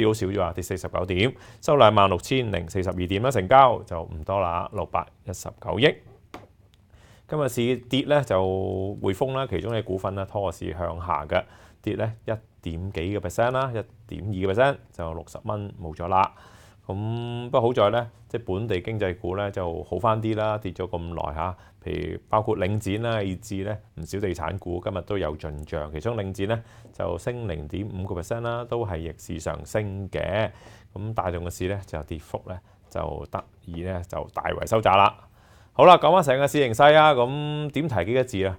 跌好少咗啊，跌四十九點，收兩萬六千零四十二點啦。成交就唔多啦，六百一十九億。今日市跌咧就匯豐啦，其中嘅股份咧拖市向下嘅，跌咧一點幾個 percent 啦，一點二個 percent 就六十蚊冇咗啦。咁不過好在咧，即係本地經濟股咧就好翻啲啦，跌咗咁耐嚇。譬如包括領展啦，以至咧唔少地產股今日都有進帳，其中領展咧就升零點五個 percent 啦，都係逆市上升嘅。咁大眾嘅市咧就跌幅咧就得以咧就大為收窄啦。好啦，講翻成個市形勢啊，咁點提幾個字啊？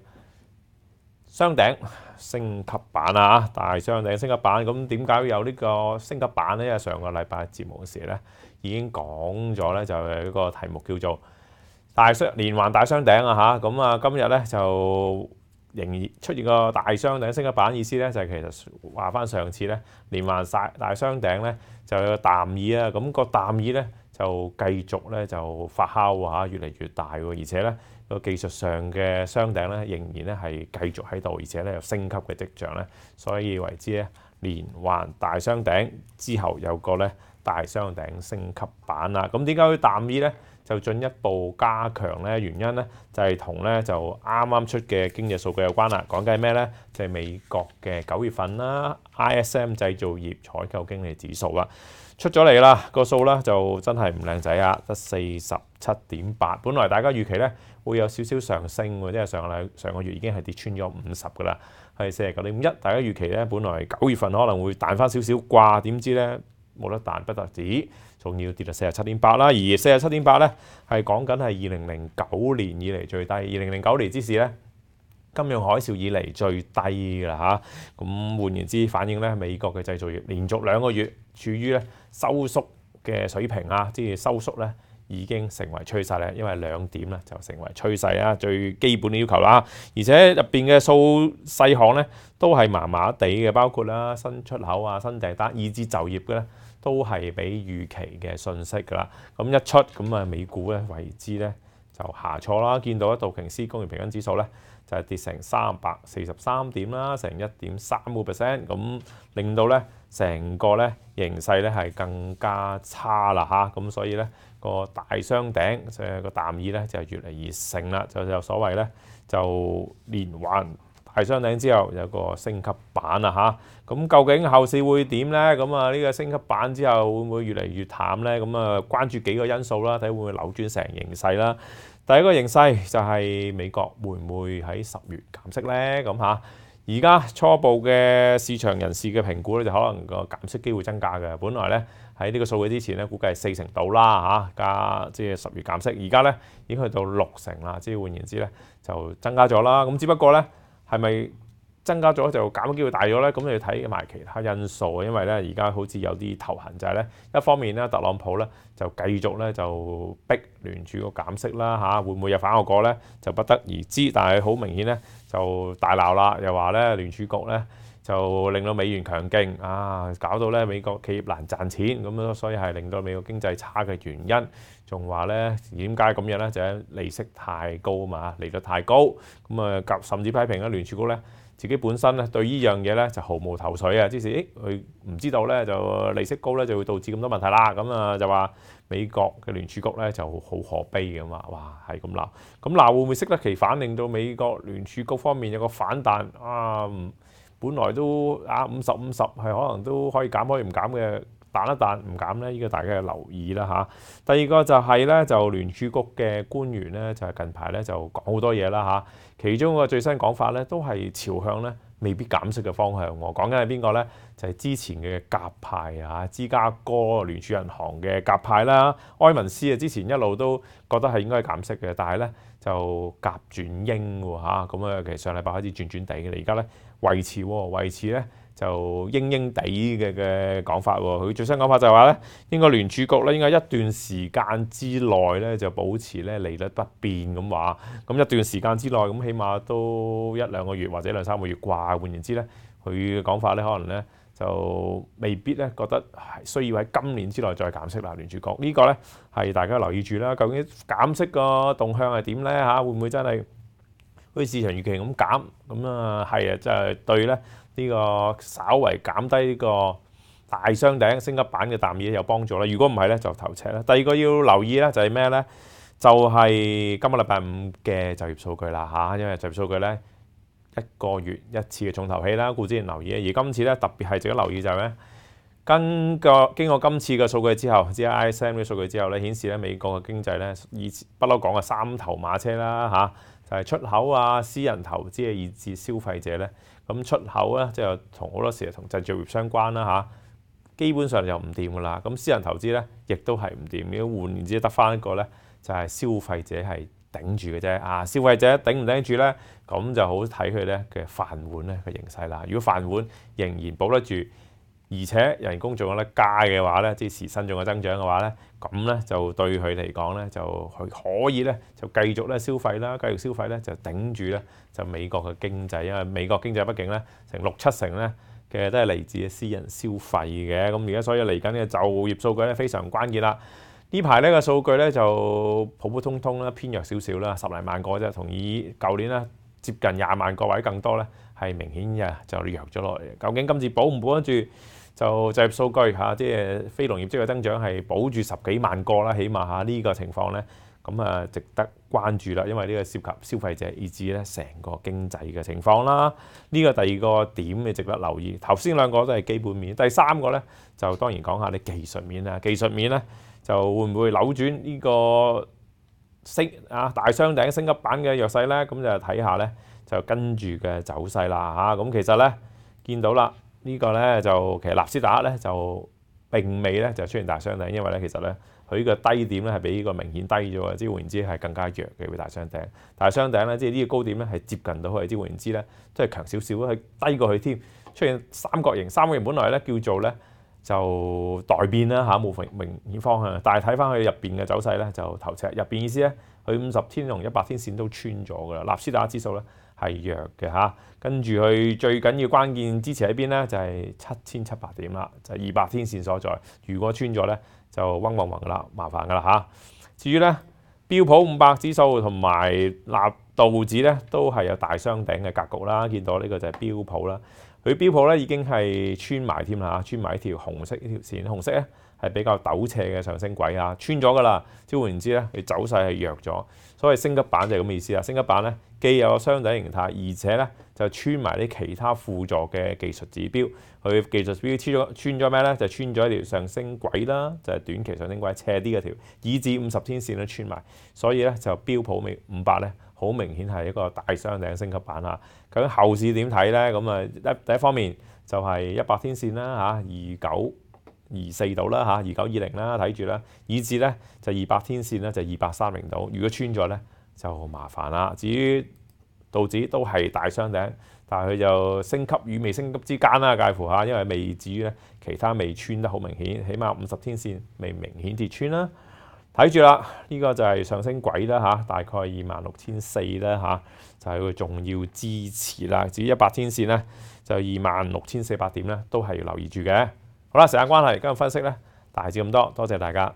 雙頂升級版啊，大雙頂升級版，咁點解有呢個升級版呢？因為上個禮拜節目嘅時咧已經講咗咧，就係一個題目叫做大雙連環大雙頂啊嚇，咁啊今日咧就仍然出現個大雙頂升級版，意思咧就係其實話翻上次咧連環大大雙頂咧就有個淡意啊，咁個淡意咧就繼續咧就發酵嚇，越嚟越大喎，而且咧。個技術上嘅雙頂咧，仍然咧係繼續喺度，而且咧有升級嘅跡象咧，所以為之咧連環大雙頂之後有個咧大雙頂升級版啦。咁點解會淡啲咧？就進一步加強咧，原因咧就係同咧就啱啱出嘅經濟數據有關啦。講緊咩咧？就係美國嘅九月份啦，ISM 製造業採購經理指數啦。出咗嚟啦，個數咧就真係唔靚仔啊，得四十七點八。本來大家預期咧會有少少上升喎，即係上個禮上個月已經係跌穿咗五十噶啦，係四十九點一。大家預期咧本來九月份可能會彈翻少少掛，點知咧冇得彈，不得止，仲要跌到四十七點八啦。而四十七點八咧係講緊係二零零九年以嚟最低，二零零九年之時咧。金融海嘯以嚟最低㗎啦，咁換言之，反映咧美國嘅製造業連續兩個月處於咧收縮嘅水平啊，即係收縮咧已經成為趨勢咧，因為兩點咧就成為趨勢啊，最基本嘅要求啦。而且入邊嘅數細項咧都係麻麻地嘅，包括啦新出口啊、新訂單以至就業嘅咧都係比預期嘅信息㗎啦。咁一出咁啊，美股咧為之咧就下挫啦，見到一道瓊斯工業平均指數咧。就係跌成三百四十三點啦，成一點三個 percent，咁令到咧成個咧形勢咧係更加差啦嚇，咁所以咧個大雙頂即係個淡意咧就越嚟越盛啦，就有所謂咧就連環大雙頂之後有個升級版啦嚇，咁究竟後市會點咧？咁啊呢個升級版之後會唔會越嚟越淡咧？咁啊關注幾個因素啦，睇會唔會扭轉成形勢啦。第一個形勢就係美國會唔會喺十月減息呢？咁嚇，而家初步嘅市場人士嘅評估咧，就可能個減息機會增加嘅。本來咧喺呢個數據之前咧，估計係四成度啦嚇，加即係十月減息。而家咧已經去到六成啦，即係換言之咧就增加咗啦。咁只不過咧係咪？增加咗就減嘅機會大咗咧，咁你要睇埋其他因素，因為咧而家好似有啲頭痕就係咧，一方面咧特朗普咧就繼續咧就逼聯儲個減息啦嚇，會唔會有反效果咧就不得而知，但係好明顯咧就大鬧啦，又話咧聯儲局咧就令到美元強勁啊，搞到咧美國企業難賺錢，咁樣所以係令到美國經濟差嘅原因，仲話咧點解咁樣咧就係利息太高啊嘛，利率太高，咁啊甚至批評咧聯儲局咧。自己本身咧對呢樣嘢咧就毫無頭緒啊！即使誒佢唔知道咧就利息高咧就會導致咁多問題啦。咁啊就話美國嘅聯儲局咧就好可悲嘅嘛，哇係咁鬧。咁鬧會唔會適得其反，令到美國聯儲局方面有個反彈啊？本來都啊五十五十係可能都可以減可以唔減嘅。彈一彈唔減咧，呢個大家要留意啦嚇。第二個就係咧，就聯儲局嘅官員咧，就係近排咧就講好多嘢啦嚇。其中個最新講法咧，都係朝向咧未必減息嘅方向。喎講緊係邊個咧？就係之前嘅鴿派啊，芝加哥聯儲銀行嘅鴿派啦。埃文斯啊，之前一路都覺得係應該減息嘅，但係咧就鴿轉鷹喎嚇。咁啊，其實上禮拜開始轉轉地嘅，而家咧維持喎維持咧就應應地嘅嘅講法喎。佢最新講法就係話咧，應該聯儲局咧應該一段時間之內咧就保持咧利率不變咁話。咁一段時間之內咁，起碼都一兩個月或者兩三個月啩。換言之咧，佢嘅講法咧可能咧。就未必咧覺得需要喺今年之內再減息啦。聯儲局、這個、呢個咧係大家留意住啦。究竟減息個動向係點咧嚇？會唔會真係好似市場預期咁減？咁啊係啊，就係、對咧呢個稍為減低呢個大雙頂升級版嘅淡意有幫助啦。如果唔係咧就頭赤啦。第二個要留意咧就係咩咧？就係、今個禮拜五嘅就業數據啦嚇，因為就業數據咧。一個月一次嘅重頭戲啦，固之然留意。而今次咧特別係值得留意就係咧，跟個經過今次嘅數據之後，即係 ISM 嘅數據之後咧，顯示咧美國嘅經濟咧以不嬲講嘅三頭馬車啦嚇，就係出口啊、私人投資啊，以至消費者咧。咁出口咧即係同好多時係同製造業相關啦嚇，基本上就唔掂噶啦。咁私人投資咧亦都係唔掂，咁換言之得翻一個咧就係消費者係。頂住嘅啫，啊消費者頂唔頂住咧，咁就好睇佢咧嘅飯碗咧嘅形勢啦。如果飯碗仍然保得住，而且人工仲有得加嘅話咧，即係時薪仲有增長嘅話咧，咁咧就對佢嚟講咧就佢可以咧就繼續咧消費啦，繼續消費咧就頂住咧就美國嘅經濟，因為美國經濟畢竟咧成六七成咧嘅都係嚟自私人消費嘅，咁而家所以嚟緊嘅就業數據咧非常關鍵啦。呢排呢個數據咧就普普通通啦，偏弱少少啦，十零萬個啫，同以舊年咧接近廿萬個或者更多咧，係明顯嘅就弱咗落嚟。究竟今次保唔保得住就就業數據嚇，即係非農業績嘅增長係保住十幾萬個啦，起碼嚇呢個情況咧，咁啊值得關注啦，因為呢個涉及消費者以至咧成個經濟嘅情況啦。呢個第二個點你值得留意。頭先兩個都係基本面，第三個咧就當然講下啲技術面啦。技術面咧。就會唔會扭轉呢個升啊大雙頂升級版嘅弱勢咧？咁就睇下咧，就跟住嘅走勢啦嚇。咁其實咧見到啦，呢個咧就其實納斯達克咧就並未咧就出現大雙頂，因為咧其實咧佢呢個低點咧係比呢個明顯低咗嘅，即換言之係更加弱嘅比大雙頂。大雙頂咧即係呢個高點咧係接近到佢，即換言之咧即係強少少，係低過佢添。出現三角形，三角形本來咧叫做咧。就待變啦嚇，冇明明顯方向。但係睇翻佢入邊嘅走勢咧，就頭赤。入邊意思咧，佢五十天同一百天線都穿咗噶啦。納斯達克指數咧係弱嘅嚇，跟住佢最緊要關鍵支持喺邊咧，就係七千七百點啦，就係二百天線所在。如果穿咗咧，就嗡嗡嗡噶啦，麻煩噶啦嚇。至於咧標普五百指數同埋納道指咧，都係有大雙頂嘅格局啦。見到呢個就係標普啦。佢標普咧已經係穿埋添啦，穿埋一條紅色呢條線，紅色咧係比較陡斜嘅上升軌啊，穿咗噶啦。即換言之咧，佢走勢係弱咗，所謂升級版就係咁嘅意思啦。升級版咧既有雙底形態，而且咧就穿埋啲其他輔助嘅技術指標。佢技術指標穿咗穿咗咩咧？就穿咗一條上升軌啦，就係短期上升軌斜啲嗰條，以至五十天線都穿埋。所以咧就標普尾五百咧。好明顯係一個大雙頂升級版啊！究竟後市點睇咧？咁啊，一第一方面就係一百天線啦嚇，二九二四度啦嚇，二九二零啦睇住啦，以至咧就二百天線咧就二百三零度。如果穿咗咧就麻煩啦。至於道指都係大雙頂，但係佢就升級與未升級之間啦，介乎嚇，因為未至於咧其他未穿得好明顯，起碼五十天線未明顯跌穿啦。睇住啦，呢、個就係上升軌啦嚇，大概二萬六千四啦嚇，就係、是、個重要支持啦。至於一百天線咧，就二萬六千四百點咧，都係要留意住嘅。好啦，時間關係，今日分析咧大致咁多，多謝大家。